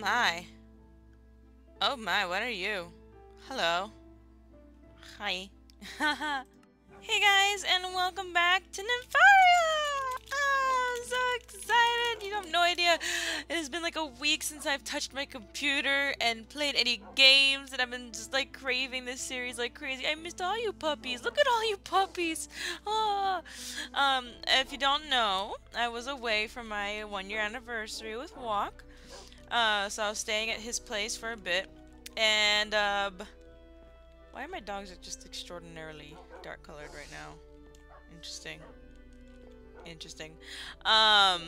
my. Oh my, what are you? Hello. Hi. hey guys, and welcome back to Nympharia! Oh, I'm so excited! You have no idea. It has been like a week since I've touched my computer and played any games, and I've been just like craving this series like crazy. I missed all you puppies. Look at all you puppies. Oh. Um, if you don't know, I was away for my one year anniversary with Walk. Uh, so I was staying at his place for a bit, and uh, why are my dogs just extraordinarily dark colored right now? Interesting. Interesting. Um,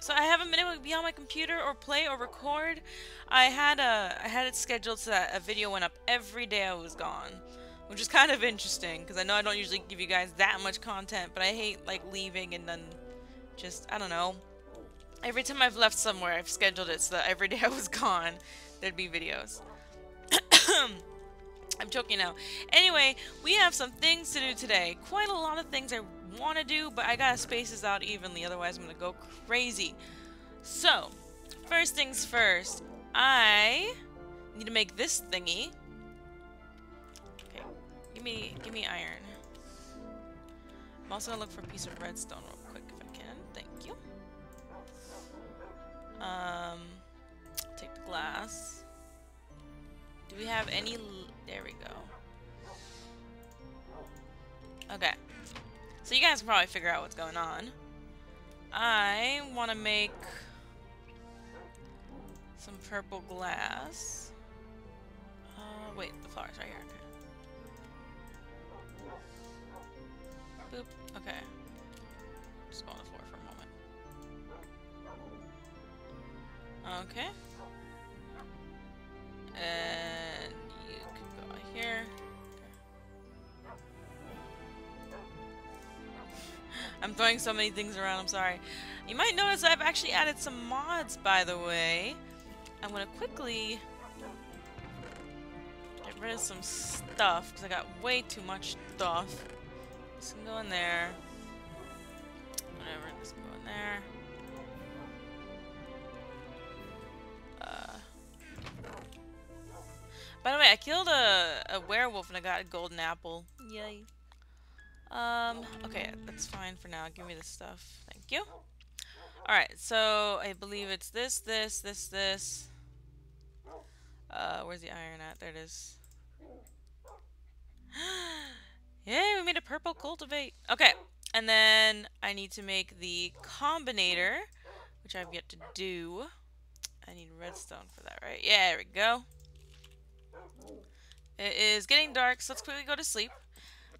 so I haven't been able to be on my computer or play or record. I had a I had it scheduled so that a video went up every day I was gone, which is kind of interesting because I know I don't usually give you guys that much content, but I hate like leaving and then just I don't know Every time I've left somewhere, I've scheduled it so that every day I was gone, there'd be videos. I'm joking now. Anyway, we have some things to do today. Quite a lot of things I want to do, but I gotta space this out evenly, otherwise I'm gonna go crazy. So, first things first, I need to make this thingy. Okay, give me, give me iron. I'm also gonna look for a piece of redstone Um, take the glass. Do we have any... There we go. Okay. So you guys can probably figure out what's going on. I want to make some purple glass. Uh, wait, the flower's right here. Boop. Okay. Okay. And you can go here. I'm throwing so many things around, I'm sorry. You might notice I've actually added some mods, by the way. I'm gonna quickly get rid of some stuff, because I got way too much stuff. This can go in there. Whatever, this can go in there. By the way, I killed a, a werewolf and I got a golden apple. Yay. Um, okay, that's fine for now. Give me this stuff. Thank you. Alright, so I believe it's this, this, this, this. Uh, where's the iron at? There it is. Yay, we made a purple cultivator. Okay, and then I need to make the combinator, which I've yet to do. I need redstone for that, right? Yeah, there we go. It is getting dark, so let's quickly go to sleep.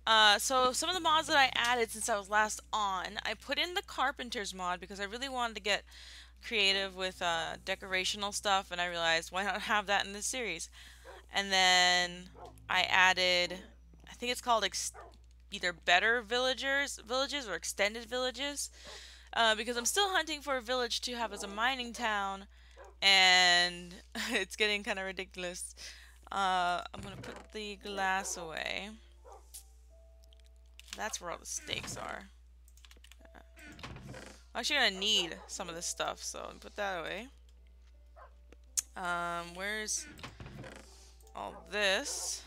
Uh, so some of the mods that I added since I was last on, I put in the Carpenter's mod because I really wanted to get creative with uh, decorational stuff, and I realized why not have that in this series. And then I added, I think it's called either Better Villagers villages or Extended Villages, uh, because I'm still hunting for a village to have as a mining town, and it's getting kind of ridiculous. Uh, I'm gonna put the glass away. That's where all the stakes are. I'm actually gonna need some of this stuff, so put that away. Um, where's all this?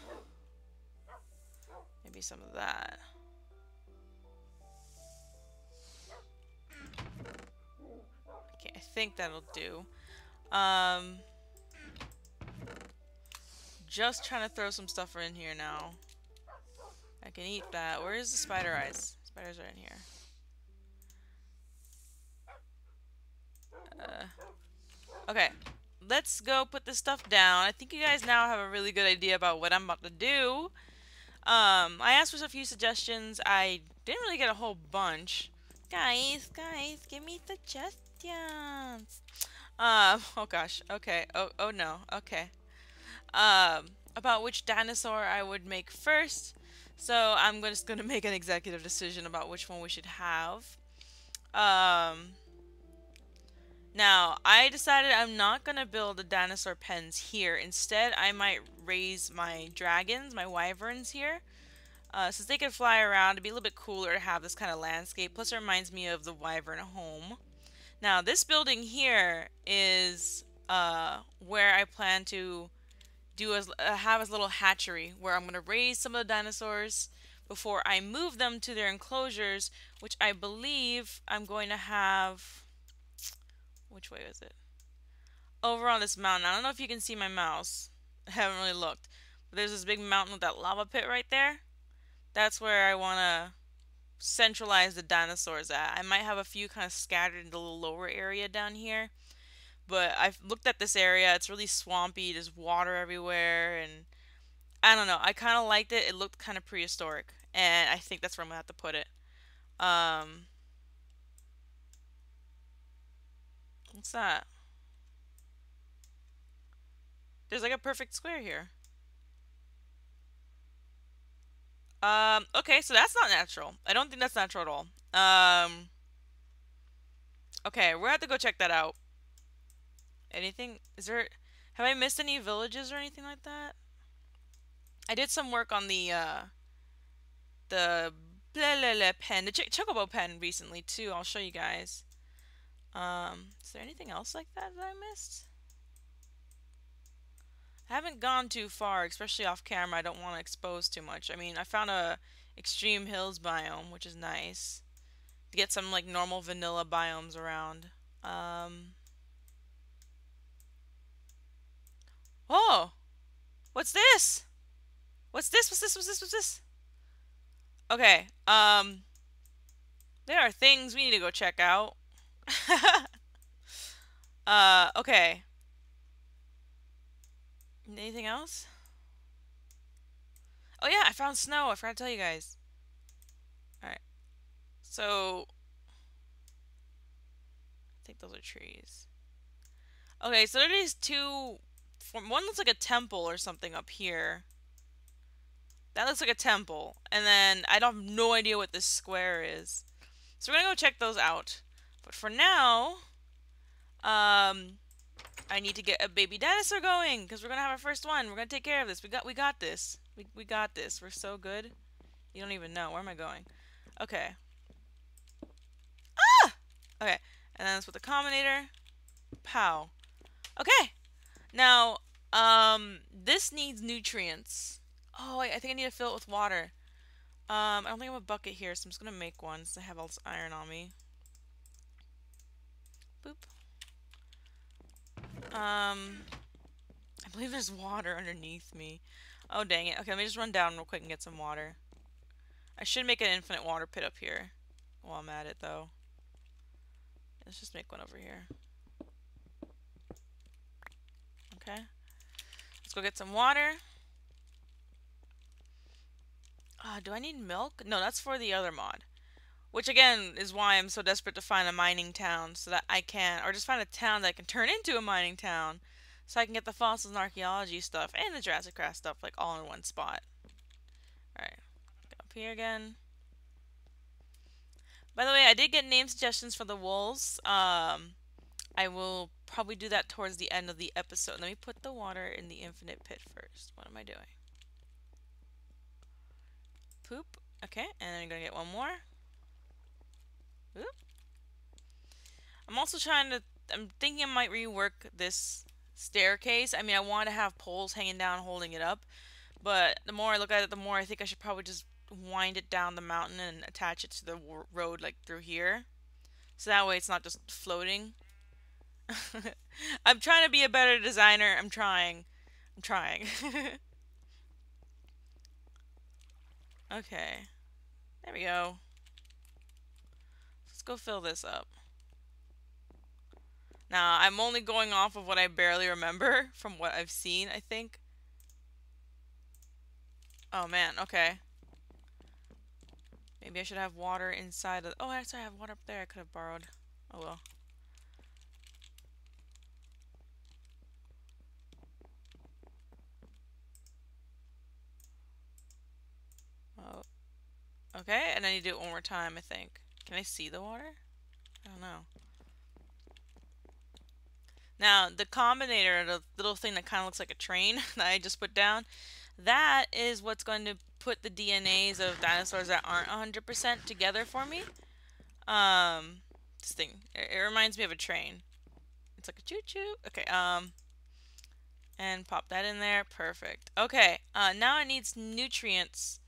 Maybe some of that. Okay, I think that'll do. Um, just trying to throw some stuff in here now. I can eat that. Where is the spider eyes? Spiders are in here. Uh, okay. Let's go put this stuff down. I think you guys now have a really good idea about what I'm about to do. Um, I asked for a few suggestions. I didn't really get a whole bunch. Guys, guys, give me suggestions. Um, oh gosh. Okay. Oh, oh no. Okay um, about which dinosaur I would make first. So I'm just going to make an executive decision about which one we should have. Um, now, I decided I'm not going to build the dinosaur pens here. Instead, I might raise my dragons, my wyverns here. Uh, since they can fly around, it'd be a little bit cooler to have this kind of landscape. Plus, it reminds me of the wyvern home. Now, this building here is uh, where I plan to do as uh, have a little hatchery where I'm gonna raise some of the dinosaurs before I move them to their enclosures, which I believe I'm going to have. Which way is it? Over on this mountain. I don't know if you can see my mouse. I haven't really looked. But there's this big mountain with that lava pit right there. That's where I want to centralize the dinosaurs at. I might have a few kind of scattered in the little lower area down here. But I've looked at this area. It's really swampy. There's water everywhere. And I don't know. I kind of liked it. It looked kind of prehistoric. And I think that's where I'm going to have to put it. Um, what's that? There's like a perfect square here. Um, okay, so that's not natural. I don't think that's natural at all. Um, okay, we're gonna have to go check that out. Anything? Is there... Have I missed any villages or anything like that? I did some work on the, uh... The... Blah, blah, blah pen. The Ch Chocobo pen recently, too. I'll show you guys. Um, is there anything else like that that I missed? I haven't gone too far, especially off camera. I don't want to expose too much. I mean, I found a extreme hills biome, which is nice. To get some like normal vanilla biomes around. Um, oh, what's this? What's this? What's this? What's this? What's this? Okay. Um, there are things we need to go check out. uh, okay. Anything else? Oh yeah, I found snow. I forgot to tell you guys. Alright. So... I think those are trees. Okay, so there is two... One looks like a temple or something up here. That looks like a temple. And then I don't have no idea what this square is. So we're gonna go check those out. But for now, um, I need to get a baby dinosaur going because we're gonna have our first one. We're gonna take care of this. We got we got this. We we got this. We're so good. You don't even know. Where am I going? Okay. Ah! Okay. And then that's with the combinator. Pow. Okay. Now, um, this needs nutrients. Oh, I, think I need to fill it with water. Um, I don't think I have a bucket here, so I'm just gonna make one since I have all this iron on me. Boop. Um, I believe there's water underneath me. Oh, dang it. Okay, let me just run down real quick and get some water. I should make an infinite water pit up here while I'm at it, though. Let's just make one over here. Okay. Let's go get some water. Uh, do I need milk? No, that's for the other mod. Which again is why I'm so desperate to find a mining town so that I can, or just find a town that I can turn into a mining town so I can get the fossils and archaeology stuff and the JurassiCraft stuff like all in one spot. Alright, up here again. By the way, I did get name suggestions for the wolves. Um, I will probably do that towards the end of the episode. Let me put the water in the infinite pit first. What am I doing? Poop. Okay, and then I'm going to get one more. Oop. I'm also trying to, I'm thinking I might rework this staircase. I mean, I want to have poles hanging down holding it up, but the more I look at it, the more I think I should probably just wind it down the mountain and attach it to the road like through here. So that way it's not just floating. I'm trying to be a better designer. I'm trying. I'm trying. okay. There we go Let's go fill this up. Now, I'm only going off of what I barely remember from what I've seen, I think. Oh, man, okay. Maybe I should have water inside of... Oh, actually, I have water up there I could have borrowed. Oh, well. Oh. Okay, and I need to do it one more time, I think. Can I see the water? I don't know. Now, the combinator, the little thing that kind of looks like a train that I just put down, that is what's going to put the DNAs of dinosaurs that aren't 100% together for me. Um, this thing, it, it reminds me of a train. It's like a choo-choo. Okay, um, and pop that in there. Perfect. Okay, uh, now it needs nutrients.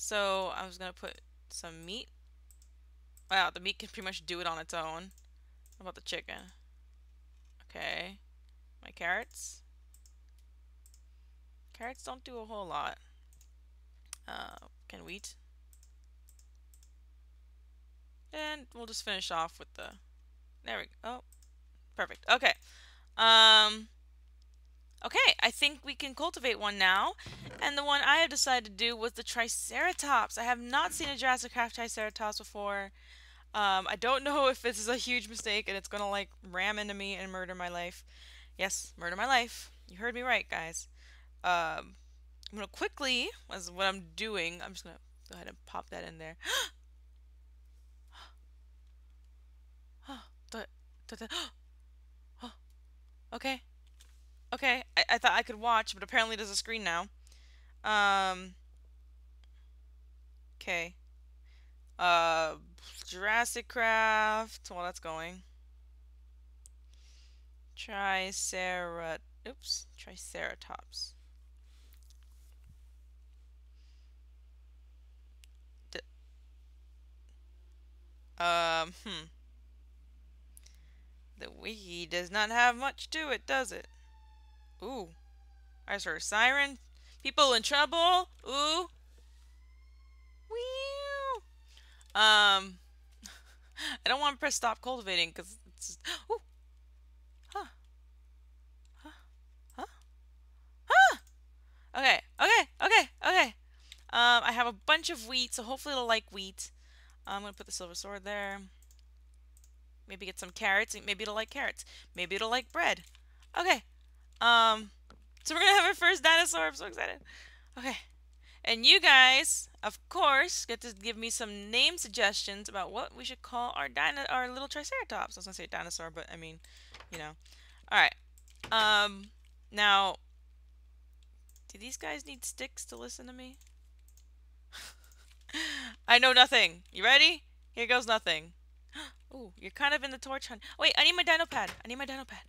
So I was going to put some meat. Wow, the meat can pretty much do it on its own. How about the chicken? Okay. My carrots. Carrots don't do a whole lot. Uh, can wheat. And we'll just finish off with the... There we go. Oh, perfect. Okay. Um, okay, I think we can cultivate one now. And the one I have decided to do was the Triceratops. I have not seen a JurassiCraft Triceratops before. Um, I don't know if this is a huge mistake and it's gonna like ram into me and murder my life. Yes, murder my life. You heard me right, guys. Um, I'm gonna quickly, as what I'm doing, I'm just gonna go ahead and pop that in there. okay. Okay, I, I thought I could watch, but apparently there's a screen now. Um. Okay. Uh, JurassiCraft. Well, that's going. Tricerat. Oops. Triceratops. D um, hmm. The wiki does not have much to it, does it? Ooh. I heard a siren. People in trouble. Ooh. Wee. Um. I don't want to press stop cultivating because it's. Just, ooh. Huh. Huh. Huh. Huh. Okay. Okay. Okay. Okay. Um, I have a bunch of wheat, so hopefully it'll like wheat. I'm gonna put the silver sword there. Maybe get some carrots. Maybe it'll like carrots. Maybe it'll like bread. Okay. Um, so we're going to have our first dinosaur. I'm so excited. Okay. And you guys, of course, get to give me some name suggestions about what we should call our dino our little triceratops. I was going to say dinosaur, but I mean, you know. All right. Um, now, do these guys need sticks to listen to me? I know nothing. You ready? Here goes nothing. Ooh, you're kind of in the torch hunt. Wait, I need my dino pad. I need my dino pad.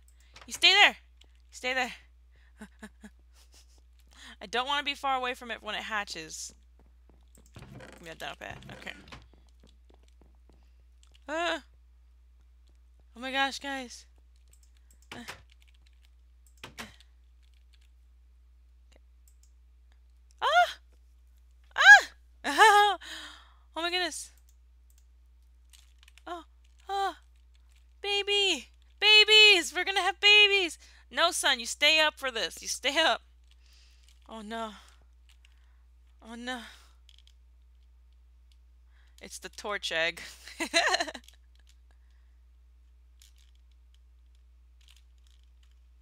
You stay there. Stay there. I don't want to be far away from it when it hatches. A dino pad. Okay. Uh. Oh my gosh, guys. Uh. Ah! Ah! oh my goodness. Oh, oh, baby, babies, we're gonna have babies. No, son, you stay up for this. You stay up. Oh no. Oh no. It's the torch egg.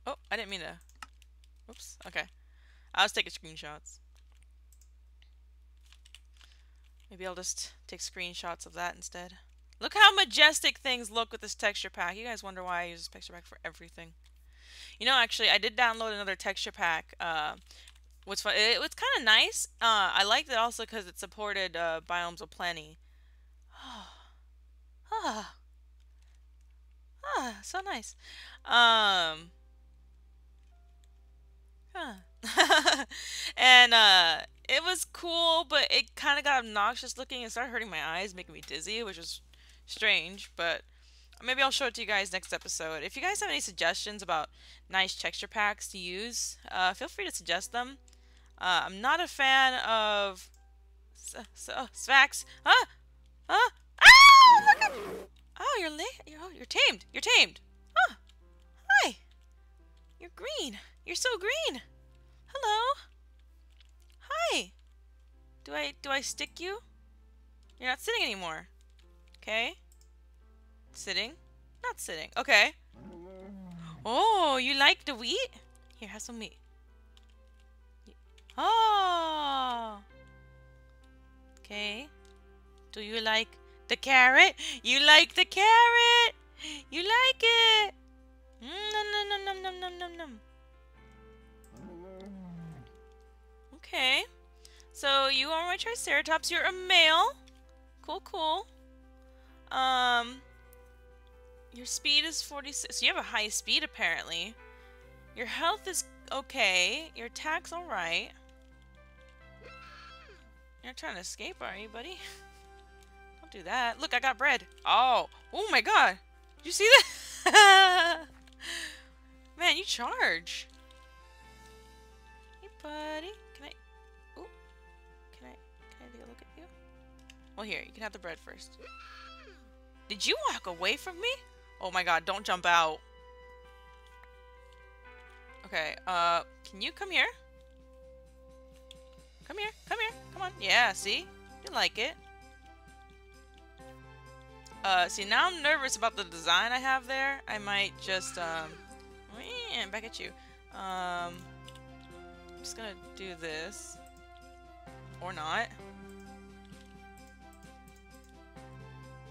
oh, I didn't mean to. Oops. Okay. I was taking screenshots. Maybe I'll just take screenshots of that instead. Look how majestic things look with this texture pack. You guys wonder why I use this texture pack for everything. You know, actually, I did download another texture pack. Uh, what's fun? It, was kind of nice. Uh, I liked it also because it supported uh, Biomes O' Plenty. ah, ah, so nice. Um, huh. and uh, it was cool, but it kind of got obnoxious looking and started hurting my eyes, making me dizzy, which was strange, but maybe I'll show it to you guys next episode. If you guys have any suggestions about nice texture packs to use, uh, feel free to suggest them. Uh, I'm not a fan of uh, Sphax. Huh? Huh? Ah! Look at Oh, you're late. You're, oh, you're tamed. You're tamed. Huh. Hi. You're green. You're so green. Hello. Hi. Do I do I stick you? You're not sitting anymore. Okay. Sitting? Not sitting. Okay. Oh, you like the wheat? Here, have some wheat. Oh. Okay. Do you like the carrot? You like the carrot! You like it! Mm, nom nom nom nom nom nom nom Okay. So you are my Triceratops. You're a male. Cool, cool. Um, your speed is 46. So you have a high speed, apparently. Your health is okay. Your attack's alright. You're trying to escape, are you, buddy? Don't do that. Look, I got bread. Oh. Oh my god. Did you see that? Man, you charge. Hey, buddy. Can I... Ooh. Can I... Can I take a look at you? Well, here. You can have the bread first. Did you walk away from me? Oh my god, don't jump out. Okay, uh, can you come here? Come here, come here, come on. Yeah, see? You like it. Uh, see, now I'm nervous about the design I have there. I might just, um, back at you. Um, I'm just gonna do this. Or not.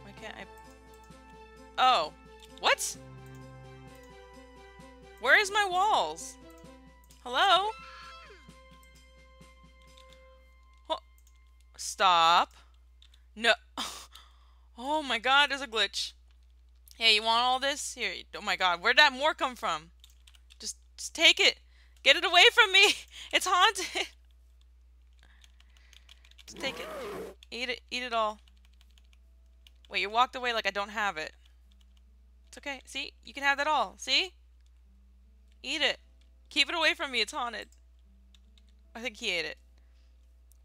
Why can't I... Oh. What? Where is my walls? Hello? Oh. Stop. No. Oh my god, there's a glitch. Hey, you want all this? Here. Oh my god, where'd that more come from? Just, just take it. Get it away from me. It's haunted. Just take it. Eat it. Eat it all. Wait, you walked away like I don't have it. It's okay. See? You can have that all. See? Eat it. Keep it away from me. It's haunted. I think he ate it.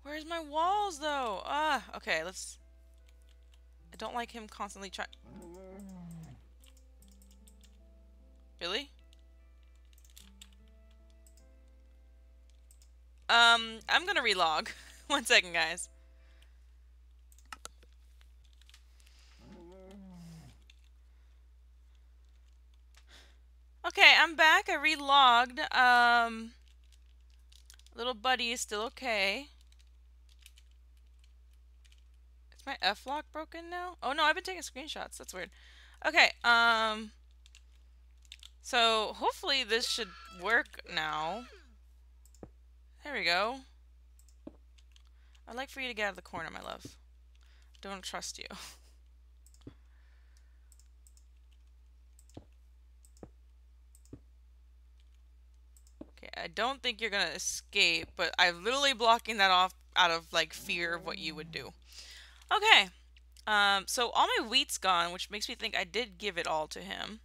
Where's my walls, though? Ah, okay, let's... I don't like him constantly trying... Really? Um, I'm gonna relog. One second, guys. Okay, I'm back. I relogged. Um, little buddy is still okay. Is my F-lock broken now? Oh no, I've been taking screenshots. That's weird. Okay, um, so hopefully this should work now. There we go. I'd like for you to get out of the corner, my love. Don't trust you. I don't think you're gonna escape, but I'm literally blocking that off out of like fear of what you would do. Okay. Um, so all my wheat's gone, which makes me think I did give it all to him.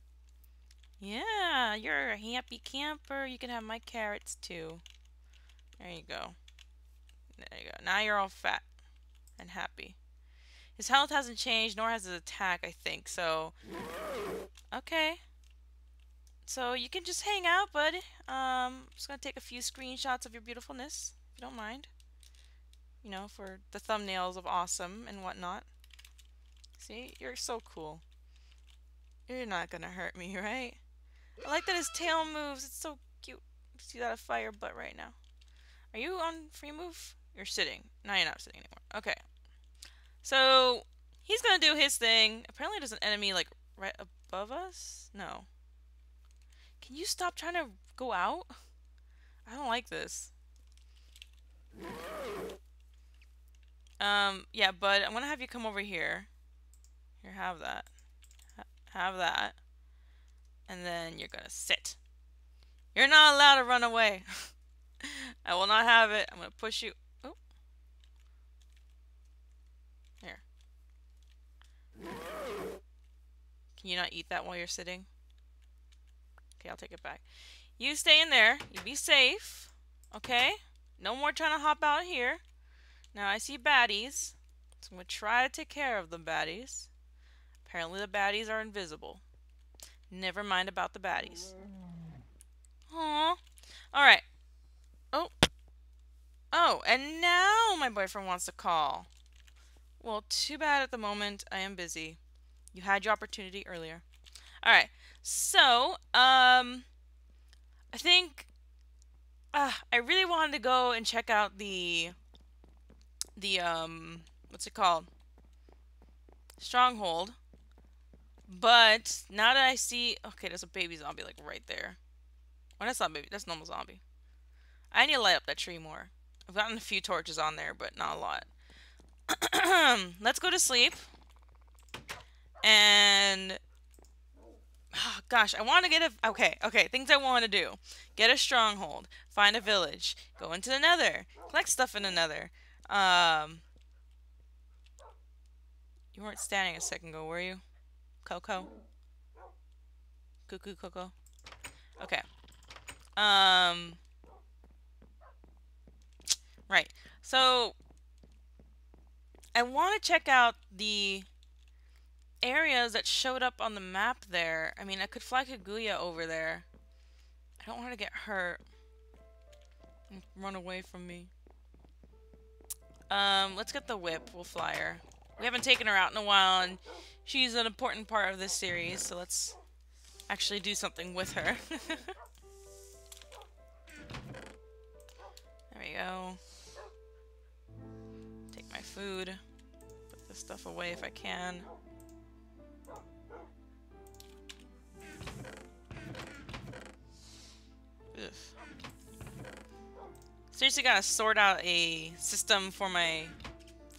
Yeah, you're a happy camper. You can have my carrots too. There you go. There you go. Now you're all fat and happy. His health hasn't changed, nor has his attack, I think. So, okay. So you can just hang out, bud. Um, I'm just gonna take a few screenshots of your beautifulness, if you don't mind. You know, for the thumbnails of awesome and whatnot. See, you're so cool. You're not gonna hurt me, right? I like that his tail moves. It's so cute. See that a fire butt right now. Are you on free move? You're sitting. Now you're not sitting anymore. Okay. So he's gonna do his thing. Apparently, there's an enemy like right above us. No. Can you stop trying to go out? I don't like this. Um, yeah, bud, I'm gonna have you come over here. Here, have that. Ha have that. And then you're gonna sit. You're not allowed to run away. I will not have it. I'm gonna push you. Oh. Here. Can you not eat that while you're sitting? Okay, I'll take it back. You stay in there. You be safe. Okay? No more trying to hop out here. Now I see baddies. So I'm going to try to take care of the baddies. Apparently the baddies are invisible. Never mind about the baddies. Aww. Alright. Oh. Oh, and now my boyfriend wants to call. Well, too bad at the moment. I am busy. You had your opportunity earlier. Alright. So, um, I think uh, I really wanted to go and check out the the um what's it called? Stronghold. But now that I see okay there's a baby zombie like right there. Well that's not baby that's normal zombie. I need to light up that tree more. I've gotten a few torches on there but not a lot. Let's go to sleep. And gosh, I want to get a... Okay, okay, things I want to do. Get a stronghold. Find a village. Go into the nether. Collect stuff in the nether. Um... You weren't standing a second ago, were you? Coco? Cuckoo Coco? Okay. Um... Right. So, I want to check out the areas that showed up on the map there. I mean, I could fly Kaguya over there. I don't want to get hurt. Run away from me. Um, let's get the whip. We'll fly her. We haven't taken her out in a while, and she's an important part of this series, so let's actually do something with her. there we go. Take my food. Put this stuff away if I can. Ugh. Seriously gotta sort out a system for my,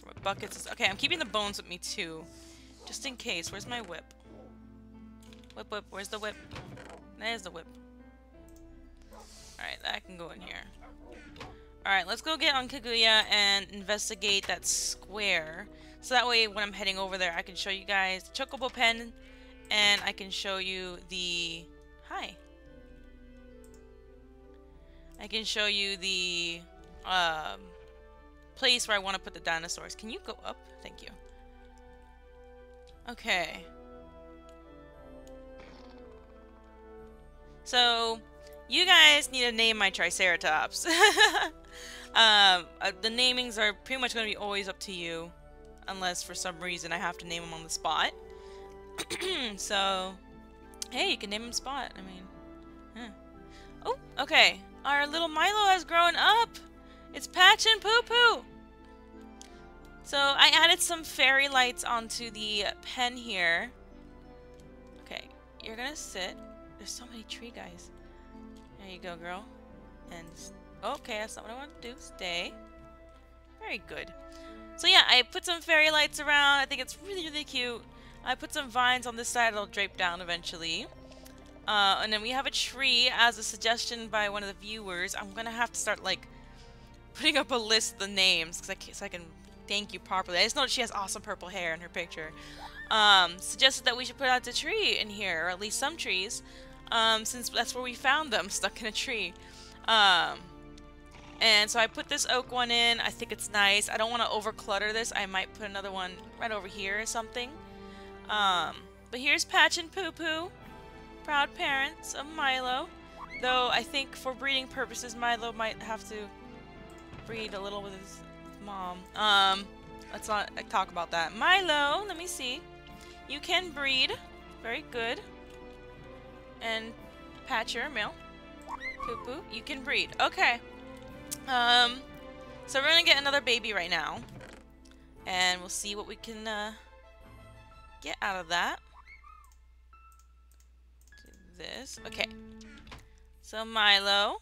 for my buckets. Okay, I'm keeping the bones with me too. Just in case. Where's my whip? Whip, whip. Where's the whip? There's the whip. Alright, that can go in here. Alright, let's go get on Kaguya and investigate that square. So that way, when I'm heading over there, I can show you guys the Chocobo Pen, and I can show you the... Hi. I can show you the um, place where I want to put the dinosaurs. Can you go up? Thank you. Okay. So, you guys need to name my Triceratops. um, uh, the namings are pretty much going to be always up to you. Unless for some reason I have to name them on the spot. so, hey, you can name them spot. I mean. Oh, okay. Our little Milo has grown up. It's Patch and Poo Poo. So I added some fairy lights onto the pen here. Okay, you're gonna sit. There's so many tree guys. There you go, girl. And okay, that's not what I want to do. Stay. Very good. So yeah, I put some fairy lights around. I think it's really, really cute. I put some vines on this side. It'll drape down eventually. Uh, and then we have a tree as a suggestion by one of the viewers. I'm gonna have to start like putting up a list of the names because I can, so I can thank you properly. I just know she has awesome purple hair in her picture. Um, suggested that we should put out the tree in here, or at least some trees, um, since that's where we found them, stuck in a tree. Um, and so I put this oak one in. I think it's nice. I don't want to overclutter this. I might put another one right over here or something. Um, but here's Patch and Poo Poo proud parents of Milo. Though I think for breeding purposes, Milo might have to breed a little with his mom. Um, let's not talk about that. Milo, let me see. You can breed. Very good. And patch your male. Poo Poo, you can breed. Okay. Um, so we're gonna get another baby right now. And we'll see what we can, uh, get out of that this. Okay. So Milo,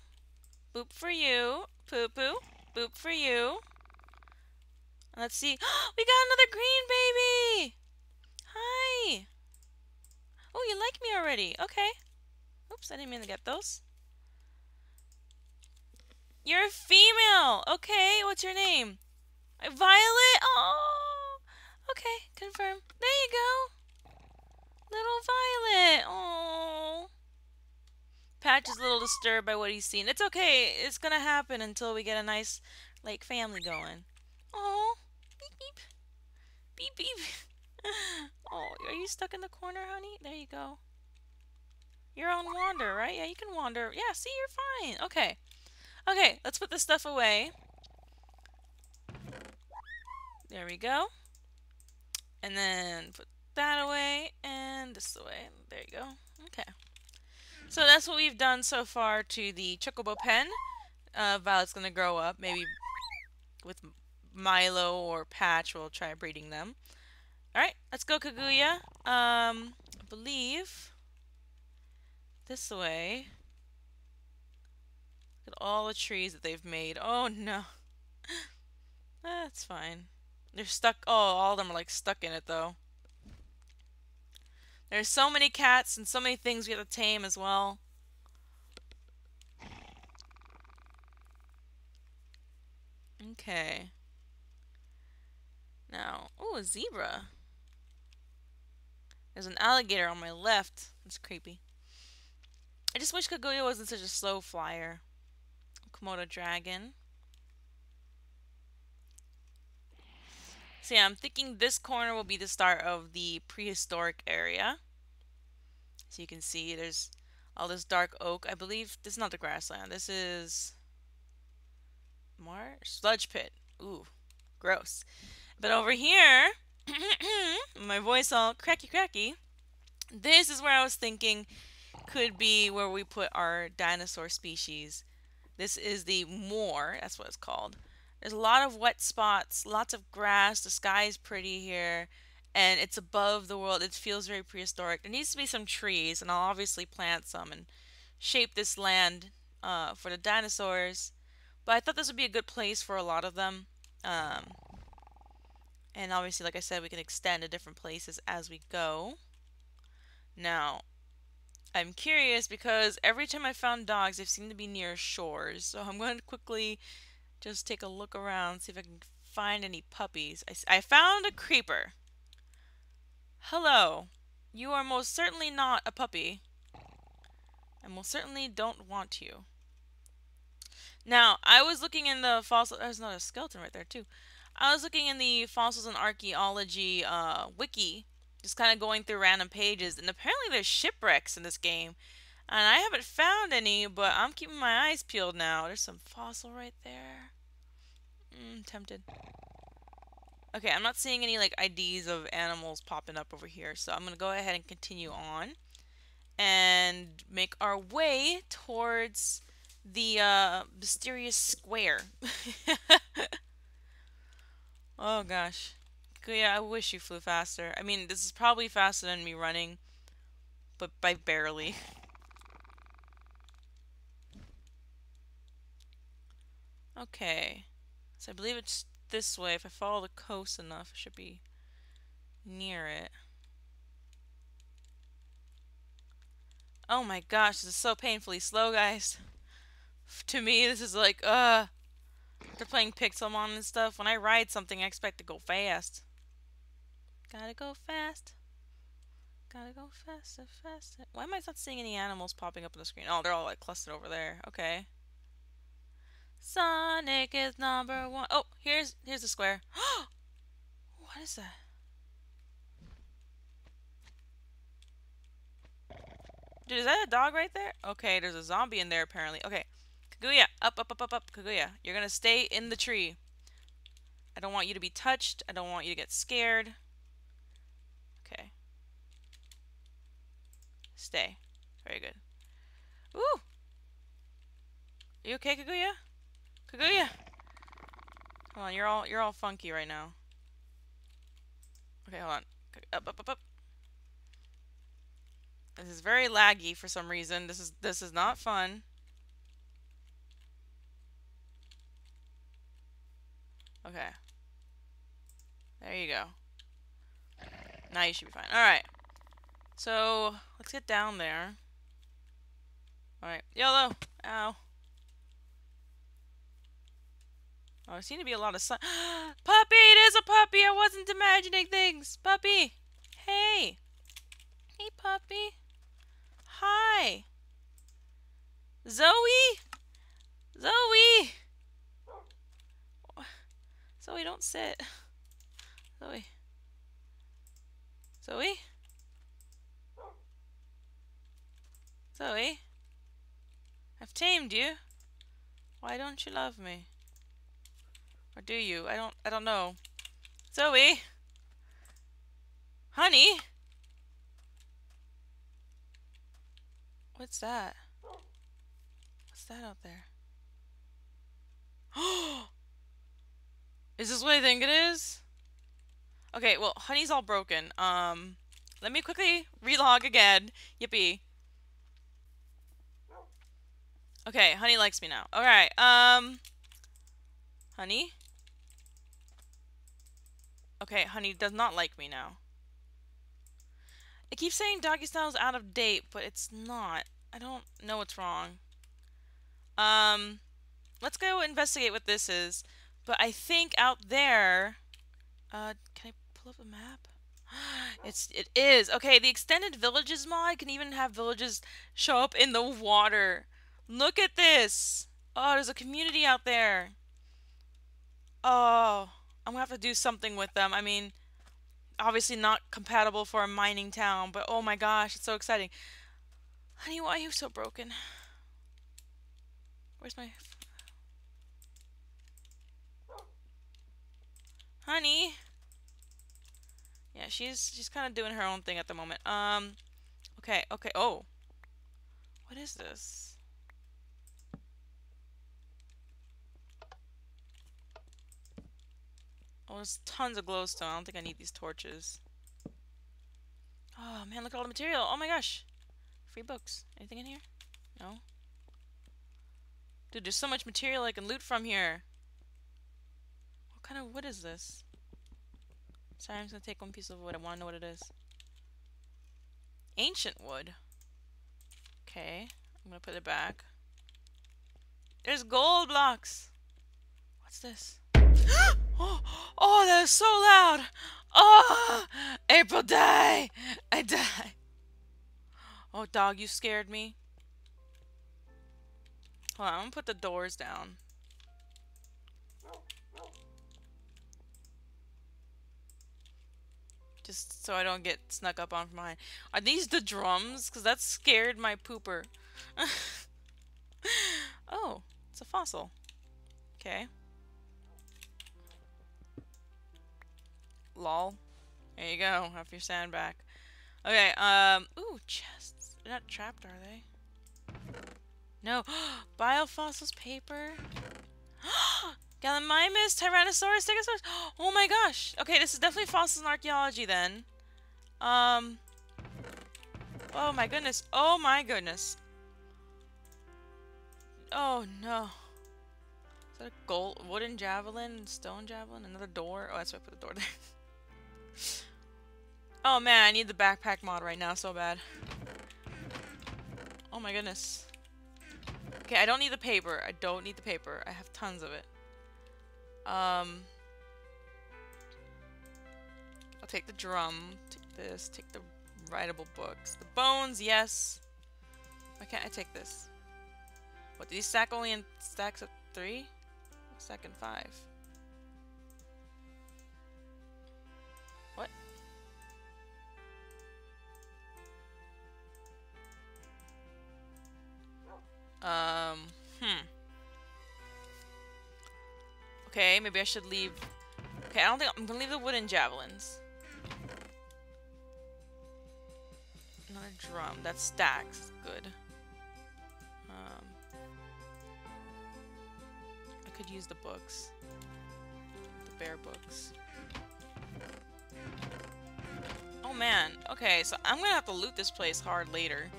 boop for you. Poo poo, boop for you. Let's see. we got another green baby! Hi! Oh, you like me already. Okay. Oops, I didn't mean to get those. You're a female! Okay, what's your name? Violet? Oh! Okay, confirm. There you go. Little Violet. Oh. Patch is a little disturbed by what he's seen. It's okay. It's gonna happen until we get a nice, like, family going. Oh. Beep, beep. Beep, beep. oh, are you stuck in the corner, honey? There you go. You're on wander, right? Yeah, you can wander. Yeah, see, you're fine. Okay. Okay, let's put this stuff away. There we go. And then put that away and this away. There you go. Okay. So that's what we've done so far to the Chocobo pen. Uh, Violet's going to grow up. Maybe with Milo or Patch, we'll try breeding them. Alright, let's go Kaguya. Um, I believe this way. Look at all the trees that they've made. Oh no. That's fine. They're stuck. Oh, all of them are like stuck in it though. There's so many cats and so many things we have to tame as well. Okay. Now, oh, a zebra. There's an alligator on my left. That's creepy. I just wish Kaguya wasn't such a slow flyer. Komodo dragon. So yeah, I'm thinking this corner will be the start of the prehistoric area. So you can see there's all this dark oak. I believe this is not the grassland. This is marsh sludge pit. Ooh, gross. But over here, my voice all cracky cracky. This is where I was thinking could be where we put our dinosaur species. This is the moor, that's what it's called. There's a lot of wet spots, lots of grass, the sky is pretty here, and it's above the world. It feels very prehistoric. There needs to be some trees, and I'll obviously plant some and shape this land uh, for the dinosaurs. But I thought this would be a good place for a lot of them. Um, and obviously, like I said, we can extend to different places as we go. Now, I'm curious because every time I found dogs, they seem to be near shores. So I'm going to quickly just take a look around, see if I can find any puppies. I, I found a creeper. Hello. You are most certainly not a puppy. And most certainly don't want you. Now, I was looking in the fossil... There's not a skeleton right there, too. I was looking in the Fossils and Archaeology uh, wiki, just kind of going through random pages, and apparently there's shipwrecks in this game. And I haven't found any, but I'm keeping my eyes peeled now. There's some fossil right there. Mm, tempted. Okay, I'm not seeing any like IDs of animals popping up over here, so I'm to go ahead and continue on and make our way towards the uh, mysterious square. oh gosh. Yeah, I wish you flew faster. I mean, this is probably faster than me running, but by barely. Okay. So I believe it's this way. If I follow the coast enough, it should be near it. Oh my gosh, this is so painfully slow, guys. To me, this is like, uh, they're playing Pixelmon and stuff. When I ride something, I expect to go fast. Gotta go fast. Gotta go faster, faster. Why am I not seeing any animals popping up on the screen? Oh, they're all like clustered over there. Okay. Sonic is number one. Oh, here's here's the square. what is that? Dude, is that a dog right there? Okay, there's a zombie in there apparently. Okay. Kaguya, up, up, up, up, up. Kaguya, you're gonna stay in the tree. I don't want you to be touched. I don't want you to get scared. Okay. Stay. Very good. Ooh! You okay, Kaguya? Kaguya! Hold on, you're all you're all funky right now. Okay, hold on. Up, up, up, up. This is very laggy for some reason. This is this is not fun. Okay. There you go. Now you should be fine. Alright. So, let's get down there. Alright. YOLO! Ow. Oh, there seem to be a lot of sun. puppy! It is a puppy! I wasn't imagining things! Puppy! Hey! Hey, puppy! Hi! Zoe! Zoe! Zoe, don't sit. Zoe. Zoe? Zoe? I've tamed you. Why don't you love me? Or do you? I don't I don't know. Zoe? Honey? What's that? What's that out there? is this what I think it is? Okay, well, honey's all broken. Um, let me quickly relog again. Yippee. Okay, honey likes me now. Alright, um... Honey? Okay, honey does not like me now. It keeps saying doggy style is out of date, but it's not. I don't know what's wrong. Um, let's go investigate what this is. But I think out there, uh, can I pull up a map? It's it is okay. The extended villages mod can even have villages show up in the water. Look at this. Oh, there's a community out there. Oh, I'm gonna have to do something with them. I mean, obviously not compatible for a mining town, but oh my gosh, it's so exciting. Honey, why are you so broken? Where's my... Honey? Yeah, she's she's kind of doing her own thing at the moment. Um, okay, okay. Oh, what is this? Oh, there's tons of glowstone. I don't think I need these torches. Oh man, look at all the material. Oh my gosh. Free books. Anything in here? No? Dude, there's so much material I can loot from here. What kind of wood is this? Sorry, I'm just gonna take one piece of wood. I wanna know what it is. Ancient wood. Okay. I'm gonna put it back. There's gold blocks! What's this? Oh, oh, that is so loud! Oh! April, die! I die! Oh, dog, you scared me. Hold on, I'm gonna put the doors down. Just so I don't get snuck up on from behind. Are these the drums? Because that scared my pooper. oh, it's a fossil. Okay. Lol. There you go. Have your sand back. Okay, um, ooh, chests. They're not trapped, are they? No. Biofossils paper. Gallimimus, Tyrannosaurus, Stegosaurus. Oh my gosh. Okay, this is definitely fossils and archaeology then. Um. Oh my goodness. Oh my goodness. Oh no. Is that a gold, wooden javelin, stone javelin, another door? Oh, that's why I put the door there. oh man, I need the backpack mod right now so bad. Oh my goodness. Okay, I don't need the paper. I don't need the paper. I have tons of it. Um, I'll take the drum, take this, take the writable books. The bones, yes. Why can't I take this? What, do these stack only in stacks of three? Stack in five. Um, hmm. Okay, maybe I should leave... Okay, I don't think... I'm gonna leave the wooden javelins. Another drum. That stacks. Good. Um, I could use the books. The bear books. Oh man. Okay, so I'm gonna have to loot this place hard later.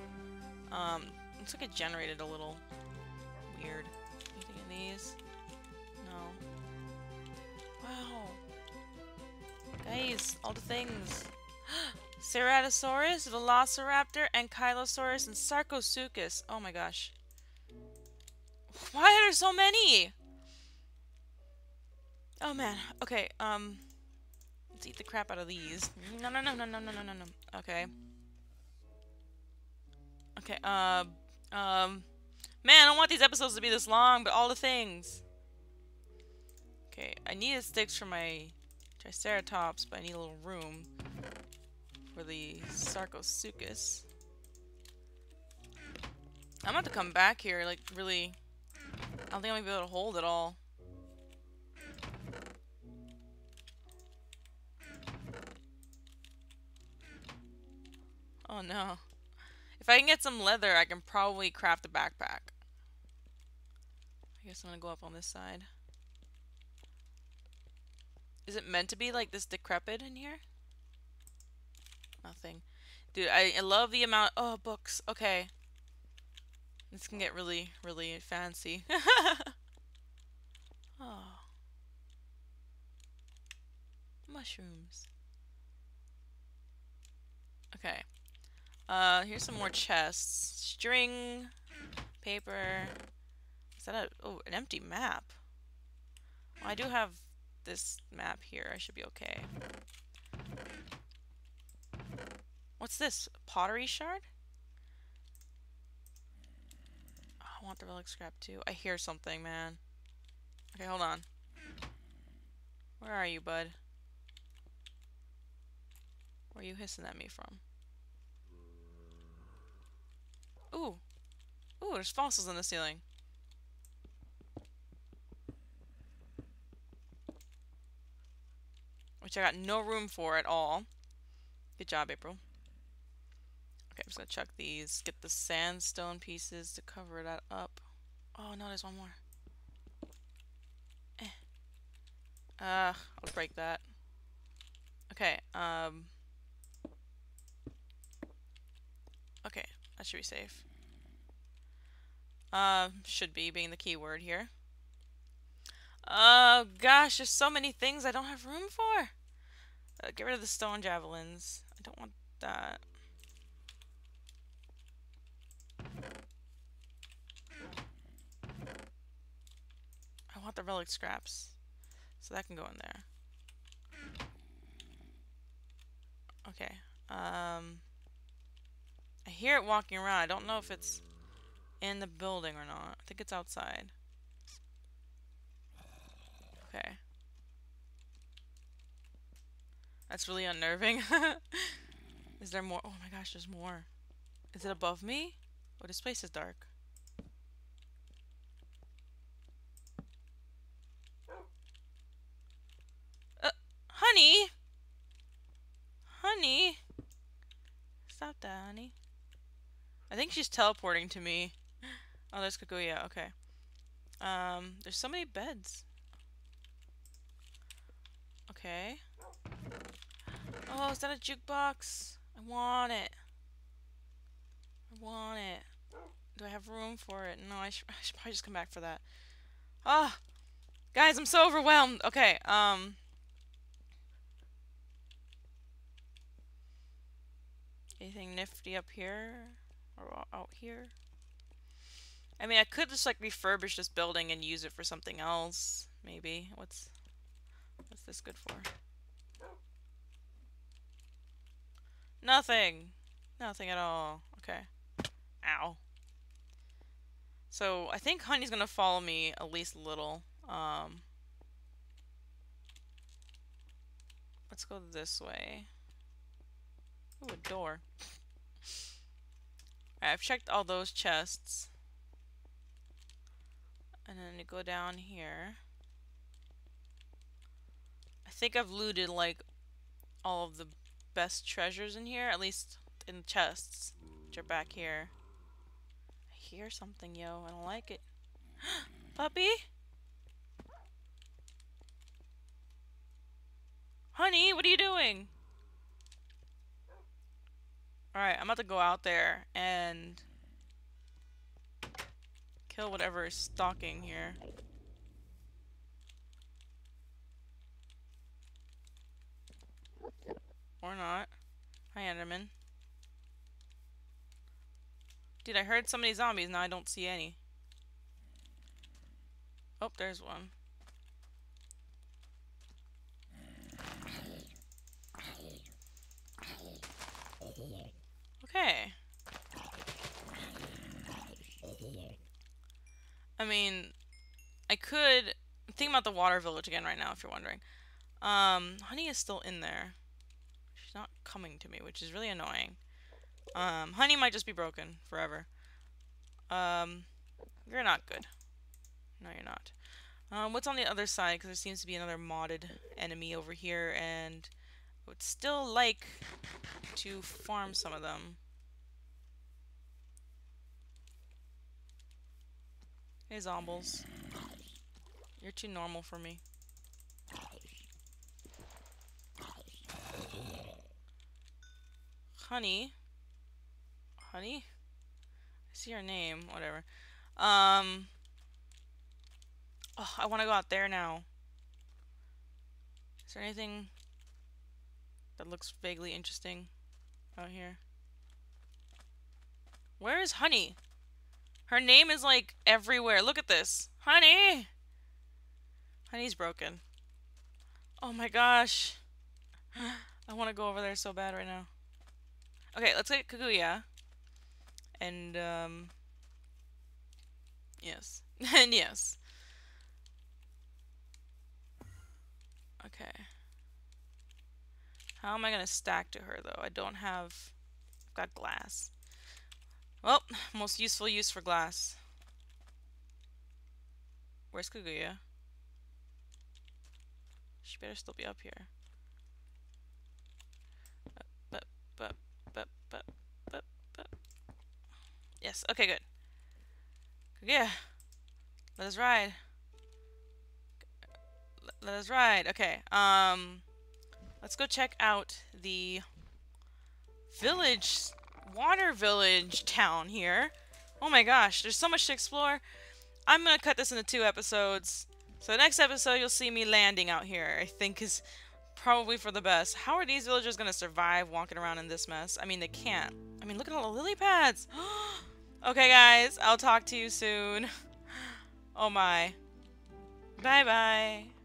Um, looks like it generated a little weird. Anything in these? No. Wow. Guys, all the things. Ceratosaurus, Velociraptor, Ankylosaurus, and Sarcosuchus. Oh my gosh. Why are there so many? Oh man. Okay, um... Let's eat the crap out of these. No, no, no, no, no, no, no, no, no. Okay. Okay, uh... Um... Man, I don't want these episodes to be this long, but all the things. Okay, I need sticks for my Triceratops, but I need a little room for the Sarcosuchus. I'm about to come back here, like, really... I don't think I'm gonna be able to hold it all. Oh no. If I can get some leather, I can probably craft a backpack. I guess I'm gonna go up on this side. Is it meant to be like this decrepit in here? Nothing. Dude, I, I love the amount- oh, books. Okay. This can get really, really fancy. oh. Mushrooms. Okay. Uh, here's some more chests. String, paper. Is that a, oh, an empty map? Well, I do have this map here. I should be okay. What's this? Pottery shard? Oh, I want the relic scrap too. I hear something, man. Okay, hold on. Where are you, bud? Where are you hissing at me from? Ooh. Ooh, there's fossils in the ceiling. Which I got no room for at all. Good job, April. Okay, I'm just gonna chuck these. Get the sandstone pieces to cover that up. Oh, no, there's one more. Eh. I'll break that. Okay, um... Okay, that should be safe. Uh, should be being the keyword here. Oh gosh, there's so many things I don't have room for. Uh, get rid of the stone javelins. I don't want that. I want the relic scraps. So that can go in there. Okay. Um, I hear it walking around. I don't know if it's in the building or not. I think it's outside. Okay. That's really unnerving. is there more? Oh my gosh, there's more. Is it above me? Oh, this place is dark. Uh, honey! Honey! Stop that, honey. I think she's teleporting to me. Oh, there's Kaguya. Okay. Um, there's so many beds. Okay. Oh, is that a jukebox? I want it. I want it. Do I have room for it? No, I, sh I should probably just come back for that. Ah! Oh, guys, I'm so overwhelmed. Okay, um... Anything nifty up here? Or out here? I mean, I could just, like, refurbish this building and use it for something else. Maybe. What's... What's this good for? Nothing. Nothing at all. Okay. Ow. So, I think Honey's gonna follow me at least a little. Um, let's go this way. Ooh, a door. Right, I've checked all those chests. And then you go down here. I think I've looted, like, all of the best treasures in here, at least in the chests, which are back here. I hear something, yo. I don't like it. Puppy? Honey, what are you doing? Alright, I'm about to go out there and kill whatever is stalking here. Or not. Hi, Enderman. Dude, I heard so many zombies, now I don't see any. Oh, there's one. Okay. I mean, I could think about the water village again right now if you're wondering. Um, honey is still in there. She's not coming to me, which is really annoying. Um, honey might just be broken forever. Um, you're not good. No, you're not. Um, what's on the other side? Because there seems to be another modded enemy over here, and would still like to farm some of them. Hey, Zombles. You're too normal for me. Honey. Honey? I see your name. Whatever. Um. Oh, I want to go out there now. Is there anything that looks vaguely interesting out here? Where is Honey? Her name is like everywhere. Look at this. Honey! Honey's broken. Oh my gosh. I want to go over there so bad right now. Okay, let's get Kaguya. And, um... Yes. and yes. Okay. How am I going to stack to her, though? I don't have... I've got glass. Well, most useful use for glass. Where's Kaguya? She better still be up here. But, but, but, but, but, but. Yes, okay, good. Yeah. Let us ride. Let us ride. Okay, um... Let's go check out the village, water village town here. Oh my gosh, there's so much to explore. I'm gonna cut this into two episodes. So the next episode you'll see me landing out here, I think is probably for the best. How are these villagers gonna survive walking around in this mess? I mean, they can't. I mean, look at all the lily pads. okay, guys, I'll talk to you soon. Oh my. Bye-bye.